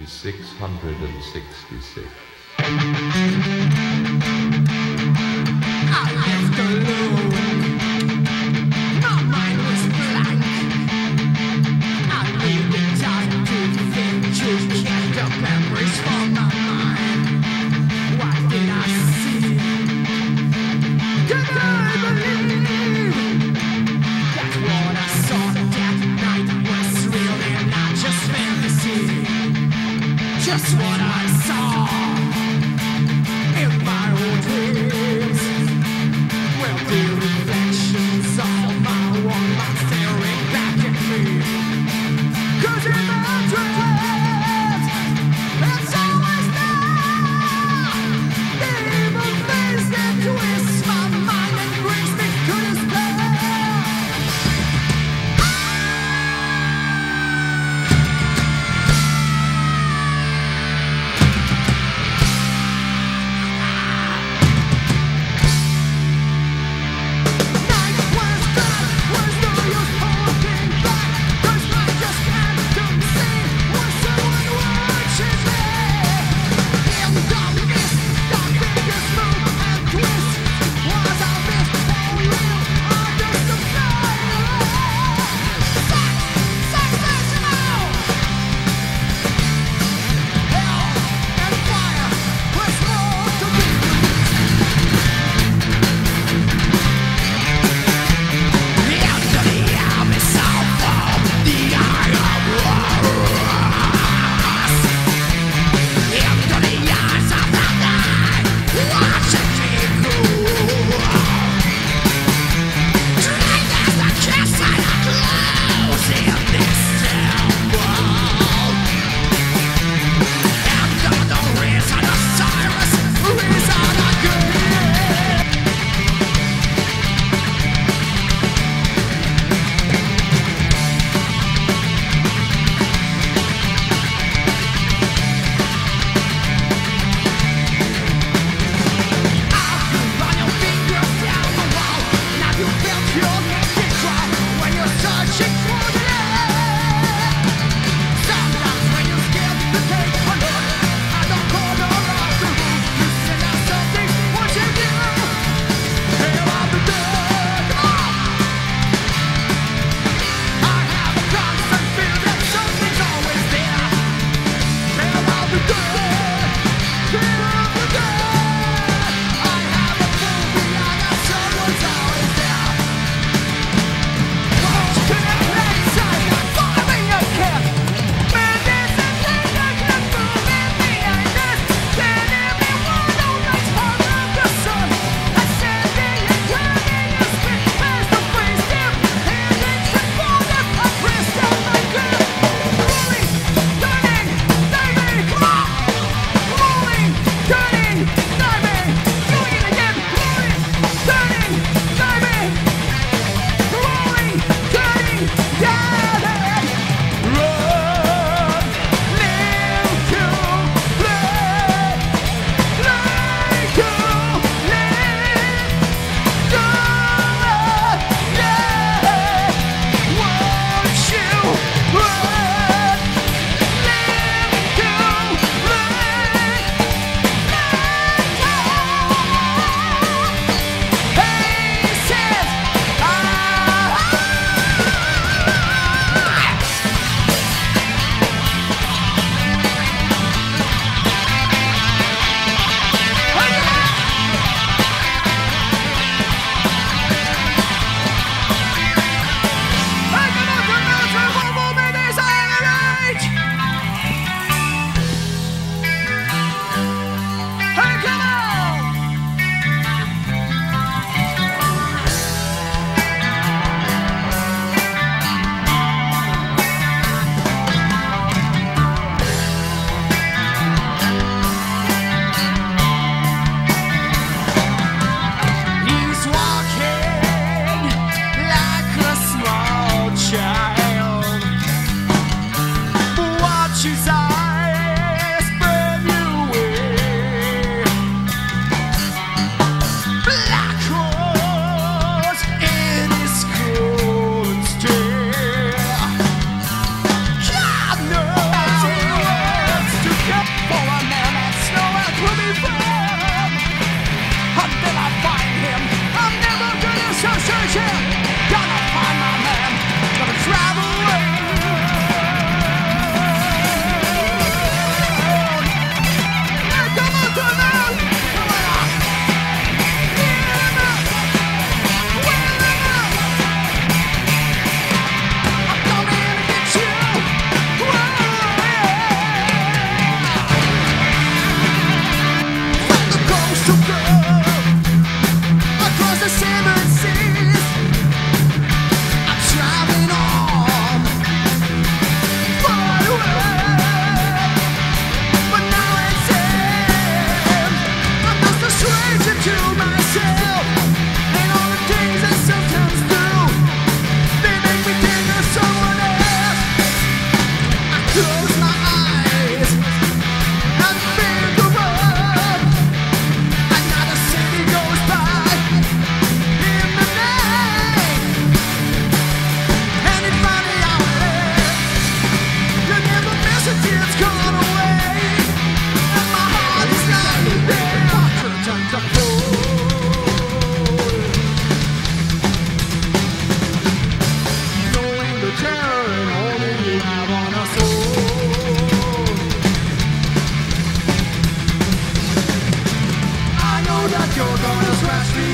is 666.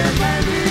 You're